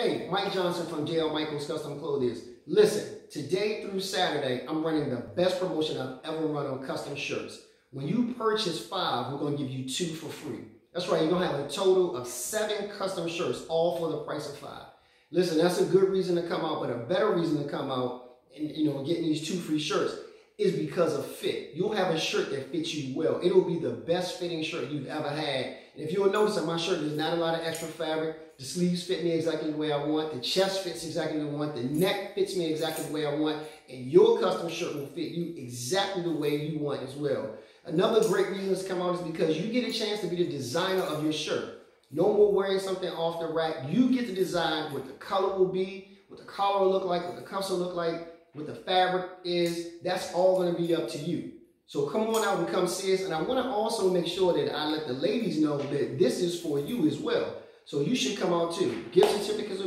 Hey, Mike Johnson from JL Michael's Custom Clothiers. Listen, today through Saturday, I'm running the best promotion I've ever run on custom shirts. When you purchase five, we're going to give you two for free. That's right, you're going to have a total of seven custom shirts, all for the price of five. Listen, that's a good reason to come out, but a better reason to come out and you know getting these two free shirts is because of fit. You'll have a shirt that fits you well. It'll be the best fitting shirt you've ever had. And if you'll notice that my shirt, there's not a lot of extra fabric. The sleeves fit me exactly the way I want. The chest fits exactly the way I want. The neck fits me exactly the way I want. And your custom shirt will fit you exactly the way you want as well. Another great reason to come out is because you get a chance to be the designer of your shirt. No more wearing something off the rack. You get to design what the color will be, what the collar will look like, what the cuffs will look like, what the fabric is, that's all going to be up to you. So come on out and come see us. And I want to also make sure that I let the ladies know that this is for you as well. So you should come out too. Gift certificates